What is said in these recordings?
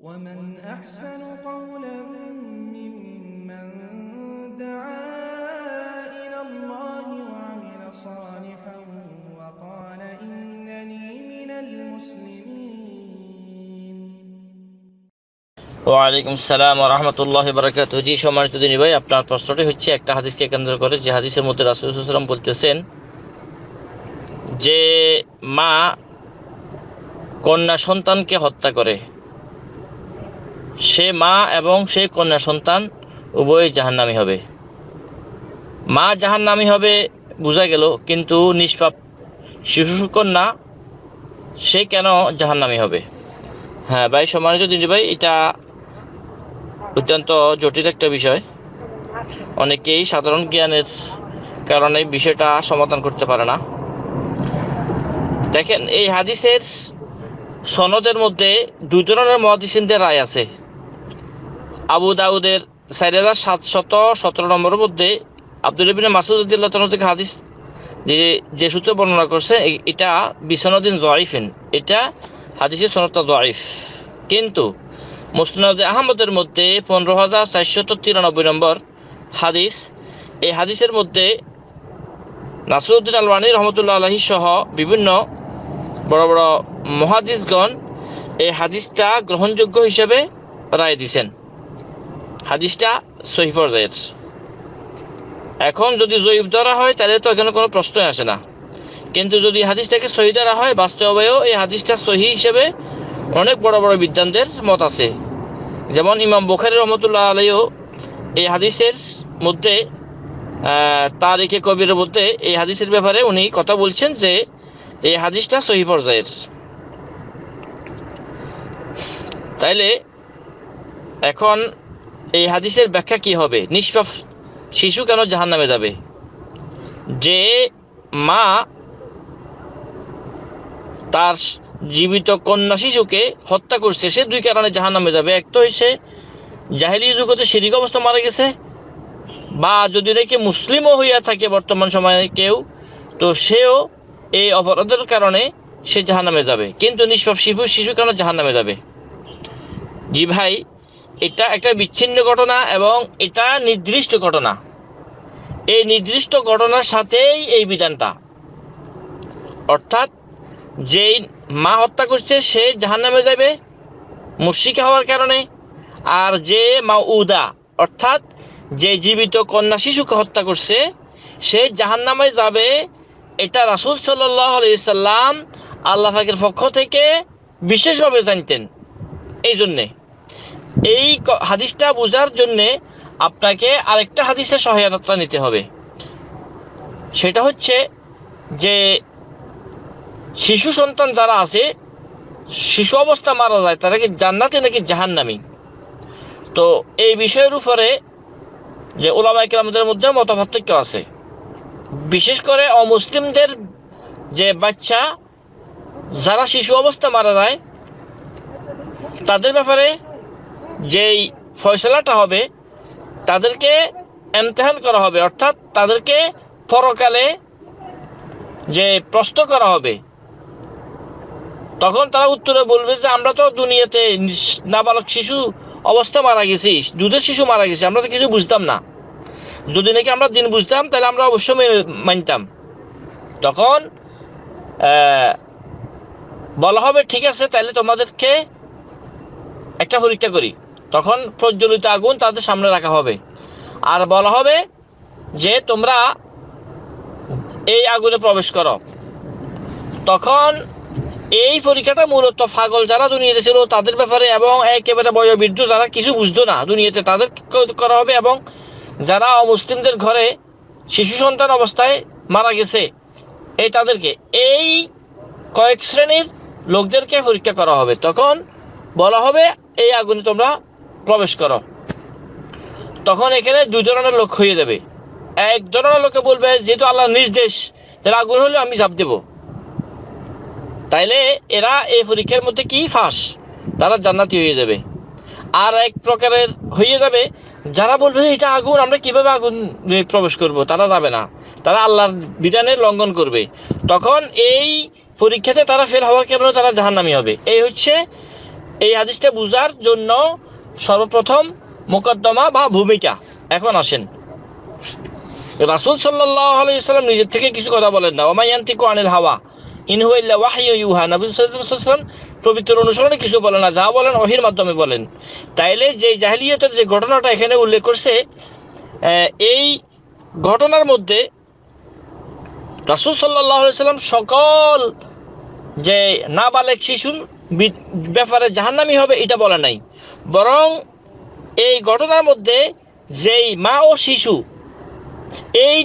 ومن أحسن قولا ممن دعا إلى الله وعمل صالحا وقال إنني من المسلمين ওয়ালাইকুম সালাম রহমতুল্লাহ বারাকাত জি সম্মানিত দিনী ভাই আপনার প্রশ্নটি হচ্ছে একটা হাদিসকে কেন্দ্র করে যে হাদিসের মধ্যে রাসুলাম বলতেছেন যে মা কন্যা সন্তানকে হত্যা করে সে মা এবং সে কন্যা সন্তান উভয় জাহান্নামী হবে। মা জাহান্নামী হবে বোঝা গেল, কিন্তু নিষ্পাপ শিশু কন্যা সে কেন জাহান্নামী হবে? হ্যাঁ ভাই, সম্মানিত দিদি ভাই, এটা অত্যন্ত জটিল একটা বিষয়। অনেকেই সাধারণ জ্ঞানের কারণে বিষয়টা সমাধান করতে পারে না। দেখেন, এই হাদিসের সনদের মধ্যে দুই ধরনের মহাদিসিনদের রায় আছে। আবু দাউদের চার হাজার সাতশত সতেরো নম্বরের মধ্যে আব্দুল ইবিন মাসুদ উদ্দিল্লাহ থেকে হাদিস যে যে সূত্রে বর্ণনা করছে এটা বিসনদিন জয়ফিন এটা হাদিসের সনদটা জয়ফ কিন্তু মুসনাদ আহমদের মধ্যে পনেরো হাজার চারশত তিরানব্বই নম্বর হাদিস, এই হাদিসের মধ্যে নাসরুদ্দিন আলবানী রহমতুল্লাহ আলহী সহ বিভিন্ন বড় বড় মহাদিসগণ এই হাদিসটা গ্রহণযোগ্য হিসেবে রায় দিছেন। হাদিসটা সহি পর্যায়ের এখন যদি জৈব ধরা হয়, তাহলে তো এখানে কোনো প্রশ্নই আসে না। কিন্তু যদি হাদিসটাকে সহি ধরা হয় বাস্তবেও এই হাদিসটা সহি হিসেবে অনেক বড় বড় বিদ্যানদের মত আছে। যেমন ইমাম বুখারি রহমতুল্লাহ আলাইও এই হাদিসের মধ্যে তার একে কবিরের মধ্যে এই হাদিসের ব্যাপারে উনি কথা বলছেন যে, এই হাদিসটা সহি পর্যায়ের। তাইলে এখন এই হাদিসের ব্যাখ্যা কি হবে? নিষ্পাপ শিশু কেন জাহান নামে যাবে? যে মা তার জীবিত কন্যা শিশুকে হত্যা করছে, সে দুই কারণে জাহান নামে যাবে। এক তো হচ্ছে জাহেলি যুগতে শিরিক অবস্থা মারা গেছে, বা যদি নাকি মুসলিমও হইয়া থাকে বর্তমান সময়ে কেউ, তো সেও এই অপরাধের কারণে সে জাহান নামে যাবে। কিন্তু নিষ্পাপ শিশু শিশু কেন জাহান নামে যাবে? জি ভাই এটা একটা বিচ্ছিন্ন ঘটনা এবং এটা নির্দিষ্ট ঘটনা। এই নির্দিষ্ট ঘটনার সাথেই এই বিধানটা। অর্থাৎ যেই মা হত্যা করছে, সে জাহান নামে যাবে মুশিকা হওয়ার কারণে। আর যে মা উদা অর্থাৎ যে জীবিত কন্যা শিশুকে হত্যা করছে, সে জাহান নামে যাবে। এটা রাসুল সাল্লাম আল্লাহ ফাকের পক্ষ থেকে বিশেষভাবে জানতেন। এই জন্যে। এই হাদিসটা বোঝার জন্যে আপনাকে আরেকটা হাদিসের সহায়তা নিতে হবে। সেটা হচ্ছে যে, শিশু সন্তান যারা আছে, শিশু অবস্থা মারা যায়, তারা কি জান্নাতে নাকি জাহান্নামি? তো এই বিষয়ের উপরে যে ওলামা ইকরামদের মধ্যে মতপার্থক্য আছে। বিশেষ করে অমুসলিমদের যে বাচ্চা, যারা শিশু অবস্থা মারা যায়, তাদের ব্যাপারে যেই ফয়সলাটা হবে, তাদেরকে এমতেহান করা হবে। অর্থাৎ তাদেরকে পরকালে যে প্রশ্ন করা হবে, তখন তারা উত্তরে বলবে যে, আমরা তো দুনিয়াতে নাবালক শিশু অবস্থা মারা গেছি, দুধের শিশু মারা গেছে, আমরা তো কিছু বুঝতাম না। যদি নাকি আমরা দিন বুঝতাম, তাহলে আমরা অবশ্যই মেনে- মানতাম। তখন বলা হবে, ঠিক আছে, তাহলে তোমাদেরকে একটা পরীক্ষা করি। তখন প্রজ্বলিত আগুন তাদের সামনে রাখা হবে। আর বলা হবে যে, তোমরা এই আগুনে প্রবেশ করো। তখন এই পরীক্ষাটা মূলত পাগল যারা দুনিয়াতে ছিল তাদের ব্যাপারে এবং একেবারে বয়োবৃদ্ধ যারা কিছু বুঝতো না দুনিয়াতে তাদের করা হবে এবং যারা অমুসলিমদের ঘরে শিশু সন্তান অবস্থায় মারা গেছে, এই তাদেরকে, এই কয়েক শ্রেণির লোকদেরকে পরীক্ষা করা হবে। তখন বলা হবে, এই আগুনে তোমরা প্রবেশ করো। তখন এখানে দুই ধরনের লোক হয়ে যাবে। এক ধরনের লোকে বলবে, যেহেতু আল্লাহর নির্দেশ তাহলে আগুন হলে আমি ঝাঁপ দেবো। তাইলে এরা এই পরীক্ষার মধ্যে কি ফাঁস? তারা জান্নাতি হয়ে যাবে। আর এক প্রকারের হয়ে যাবে, যারা বলবে, এটা আগুন, আমরা কীভাবে আগুন প্রবেশ করব? তারা যাবে না। তারা আল্লাহর বিধানের লঙ্ঘন করবে। তখন এই পরীক্ষাতে তারা ফেল হওয়ার কারণে তারা জাহান্নামি হবে। এই হচ্ছে এই হাদিসটা বুঝার জন্য সর্বপ্রথম মোকদ্দমা বা ভূমিকা। এখন আসেন। রাসুল সাল্লাহ আলাইসাল্লাম নিজের থেকে কিছু কথা বলেন না। ওমায়ান্তিকু আনিল হাওয়া। ইনহুয়াল্লা ওয়াহি ইউহা। নবী পবিত্র অনুসরণে কিছু বলেন না। যা বলেন ওহির মাধ্যমে বলেন। তাইলে যে জাহিলিয়তের যে ঘটনাটা এখানে উল্লেখ করছে এই ঘটনার মধ্যে রাসুল সাল্লাহ সাল্লাম সকল যে নাবালেক শিশুর ব্যাপারে জাহান্নামি হবে এটা বলা নাই। বরং এই ঘটনার মধ্যে যেই মা ও শিশু, এই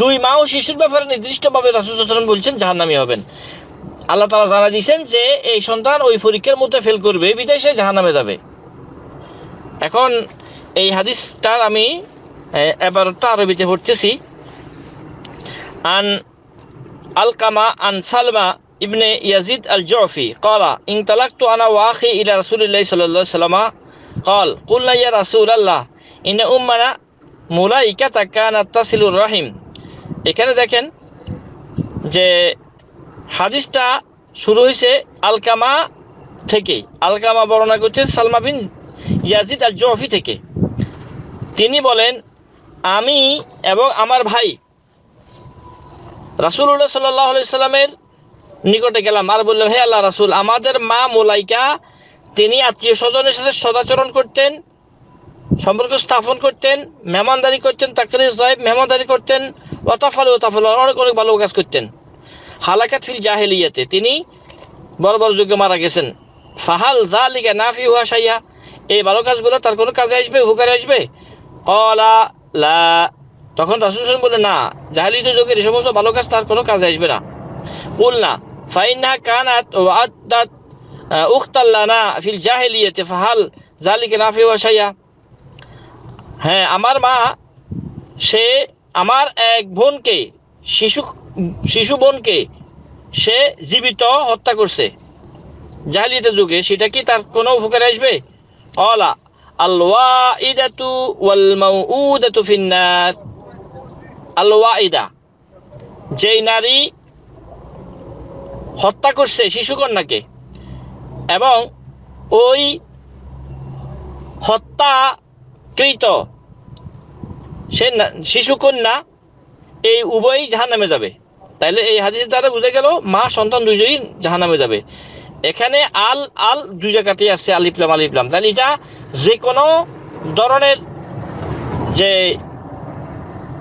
দুই মা ও শিশুর ব্যাপারে নির্দিষ্টভাবে রাসুল সাল্লাম বলছেন, জাহান্নামি হবেন। আল্লাহ তালা জানা দিয়েছেন যে এই সন্তান ওই পরীক্ষার মধ্যে ফেল করবে বিদেশে জাহান্নামে যাবে। এখন এই হাদিসটার আমি এবারটা আরবিতে পড়তেছি। আন আলকামা আন সালমা ইবনে ইয়াজিদ আল জফি কলা ইংতালাকতু আনা ওয়াহি ইলা রাসুলিল্লাহ সাল্লা সাল্লামা কল কুল্লা ইয়া রাসুল আল্লাহ ইনে উম্মানা মুলা ইকা তাকানা তাসিলুর রহিম এখানে দেখেন যে হাদিসটা শুরু হয়েছে আলকামা থেকে আলকামা বর্ণনা করছে সালমা বিন ইয়াজিদ আল জফি থেকে। তিনি বলেন, আমি এবং আমার ভাই রাসুল্লাহ সাল্লাহ আলাইসাল্লামের নিকটে গেলাম আর বললাম, হে আল্লাহ রাসুল, আমাদের মা মোলাইকা, তিনি আত্মীয় স্বজনের সাথে সদাচরণ করতেন, সম্পর্ক স্থাপন করতেন, মেহমানদারি করতেন তাকরিজ সাহেব মেহমানদারি করতেন ওতাফাল ওতাফাল অনেক অনেক ভালো কাজ করতেন। হালাকাত ফিল জাহেলিয়াতে, তিনি বড় বড় যুগে মারা গেছেন। ফাহাল জালিকা নাফি হুয়া সাইয়া এই ভালো কাজগুলো তার কোনো কাজে আসবে, উপকারে আসবে? কলা, লা। তখন রাসুল বললেন, না জাহালিত যুগের এই সমস্ত ভালো কাজ তার কোনো কাজে আসবে না। বল না কানাত ও আদাত উখতাল্লানা ফিল জাহেলিয়াতে, ফাহাল জালিকা নাফি হুয়া সাইয়া হ্যাঁ আমার মা, সে আমার এক বোনকে, শিশু শিশু বোনকে সে জীবিত হত্যা করছে। জাহালিয়াতের যুগে সেটা কি তার কোনো উপকারে আসবে? অলা আলওয়া ইদাতু ওয়াল মাউউদাতু ফিন্নার। আলওয়া ইদা যেই নারী হত্যা করছে শিশুকন্যাকে। এবং ওই হত্যাকৃত সে শিশুকন্যা এই উভয়ই জাহান নামে যাবে। তাইলে এই হাদিস দ্বারা বুঝে গেল, মা সন্তান দুজনই জাহান নামে যাবে। এখানে আল আল দুই জায়গাতেই আসছে আলিফলাম আলিফলাম তাহলে এটা যে কোনো ধরনের যে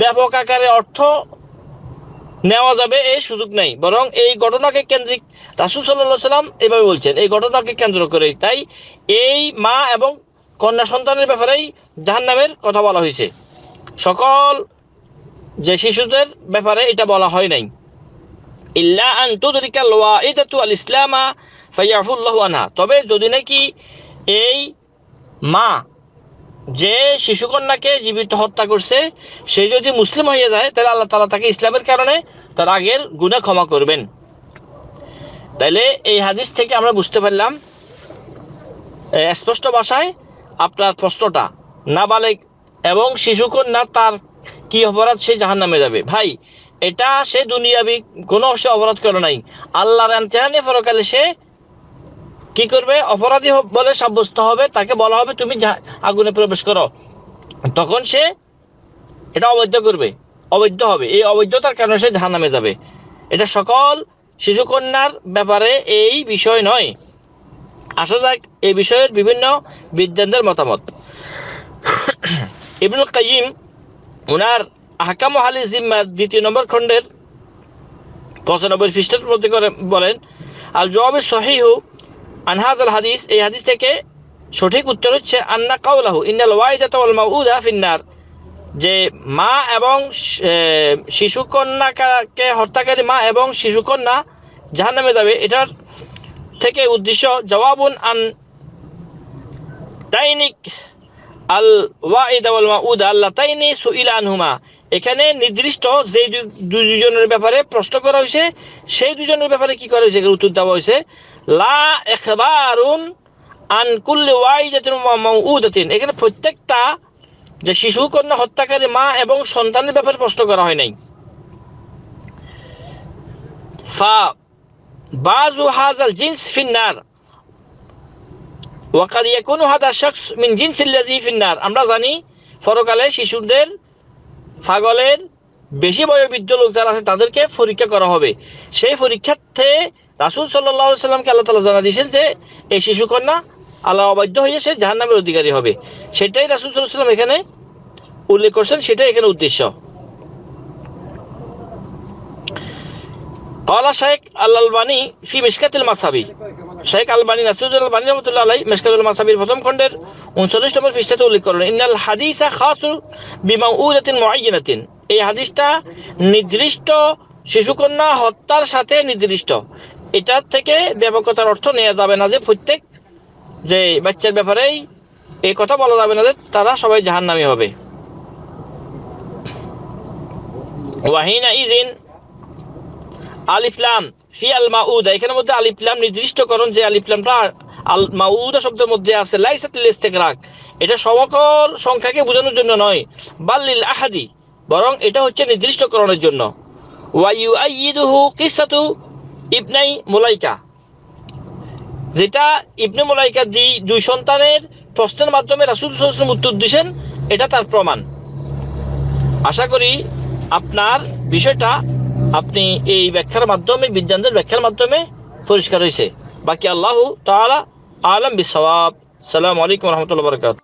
ব্যাপক আকারে অর্থ নেওয়া যাবে, এই সুযোগ নেই। বরং এই ঘটনাকে কেন্দ্রিক রাসুল সাল্লাহ সাল্লাম এভাবে বলছেন, এই ঘটনাকে কেন্দ্র করে। তাই এই মা এবং কন্যা সন্তানের ব্যাপারেই জাহান্নামের কথা বলা হয়েছে। সকল যে শিশুদের ব্যাপারে এটা বলা হয় নাই। ইল্লা আন তুদরিকা ওয়াইদাতু আল ইসলামা ফাইয়াফুল্লাহু আনহা। তবে যদি নাকি এই মা যে শিশুকন্যাকে জীবিত হত্যা করছে, সে যদি মুসলিম হয়ে যায়, তাহলে আল্লাহ তালা তাকে ইসলামের কারণে তার আগের গুণা ক্ষমা করবেন। তাইলে এই হাদিস থেকে আমরা বুঝতে পারলাম স্পষ্ট ভাষায় আপনার প্রশ্নটা নাবালেগ এবং শিশুকন্যা তার কি অপরাধ, সে জাহান নামে যাবে। ভাই, এটা সে দুনিয়াবি কোনো সে অপরাধ করে নাই। আল্লাহর আন্তেহানে পরকালে সে কি করবে? অপরাধী বলে সাব্যস্ত হবে, তাকে বলা হবে, তুমি আগুনে প্রবেশ করো। তখন সে এটা অবৈধ করবে, অবৈধ হবে। এই অবৈধতার কারণে সে জাহান নামে যাবে। এটা সকল শিশুকন্যার ব্যাপারে এই বিষয় নয়। আসা যাক এই বিষয়ের বিভিন্ন বিদ্যানদের মতামত। ইবনুল কাইম ওনার আহকাম হালি জিম্মার দ্বিতীয় নম্বর খণ্ডের পঁচানব্বই খ্রিস্টের মধ্যে করে বলেন, আল জবাবে সহিহু আনহাজ আল হাদিস, এই হাদিস থেকে সঠিক উত্তর হচ্ছে, আন্না কাউলাহু ইন্নাল ওয়াইদাত ওয়াল মাউউদা ফিন্নার যে মা এবং শিশুকন্যাকে হত্যাকারী মা এবং শিশুকন্যা জাহান্নামে যাবে, এটার থেকে উদ্দেশ্য জবাবুন আন তাইনিক আল ওয়াইদা ওয়াল মাউদা আল্লাহ তাইনি সুইলা আনহুমা। এখানে নির্দিষ্ট যে দুজনের ব্যাপারে প্রশ্ন করা হয়েছে, সেই দুজনের ব্যাপারে কি করা হয়েছে? উত্তর দেওয়া হয়েছে, লা এখবারুন আন কুল্লি ওয়াইদাতিন ওয়া মাউউদাতিন এখানে প্রত্যেকটা যে শিশু, কন্যা, হত্যাকারী, মা এবং সন্তানের ব্যাপারে প্রশ্ন করা হয় নাই। ফা বাজু হাজাল জিন্স ফিন্নার ওয়াকাদ ইয়াকুনু হাদা শাখস মিন জিনসিল্লাযী ফিন্নার। আমরা জানি পরকালে শিশুদের পাগলের বেশি বয়োবৃদ্ধ লোক যারা আছে, তাদেরকে পরীক্ষা করা হবে। সেই পরীক্ষার্থে রাসুল সাল্লাহ সাল্লামকে আল্লাহ তালা জানা দিয়েছেন যে, এই শিশু কন্যা আল্লাহ অবাধ্য হয়ে সে জাহান নামের অধিকারী হবে। সেটাই রাসুল সাল্লাহ এখানে উল্লেখ করছেন, সেটাই এখানে উদ্দেশ্য। কলা শেখ আল্লালবানি ফি মিসকাতিল মাসাবি শেখ আলবানী নাসিরুদ্দিন আলবানী রহমতুল্লাহ আলাই মেশকাতুল মাসাবির প্রথম খণ্ডের উনচল্লিশ নম্বর পৃষ্ঠাতে উল্লেখ করেন, ইন্নাল হাদিসা খাসু বিমা উদাতিন মুআইয়ানাতিন। এই হাদিসটা নির্দিষ্ট শিশুকন্যা হত্যার সাথে নির্দিষ্ট। এটার থেকে ব্যাপকতার অর্থ নেওয়া যাবে না যে প্রত্যেক যে বাচ্চার ব্যাপারেই এই কথা বলা যাবে না যে তারা সবাই জাহান্নামী হবে। ওয়াহিনা ইজিন আলিফলাম ফি আল মাউদা, এখানের মধ্যে আলিফলাম নির্দিষ্টকরণ যে আলিফলামটা আল মাউদা শব্দের মধ্যে আছে, লাইসাতুল ইস্তিকরাক এটা সমকল সংখ্যাকে বোঝানোর জন্য নয় বাল্লিল আহাদি, বরং এটা হচ্ছে নির্দিষ্টকরণের জন্য। ওয়া ইউআইয়িদুহু কিসাতু ইবনাই মুলাইকা, যেটা ইবনে মুলাইকা দি দুই সন্তানের প্রশ্নের মাধ্যমে রাসূল আলাইহি উত্তর দিয়েছেন এটা তার প্রমাণ। আশা করি আপনার বিষয়টা আপনি এই ব্যাখ্যার মাধ্যমে বিজ্ঞানদের ব্যাখ্যার মাধ্যমে পরিষ্কার হয়েছে বাকি আল্লাহ তাআলা আলম বিসওয়াব সালাম আলাইকুম রহমতুল্লাহ বরকাত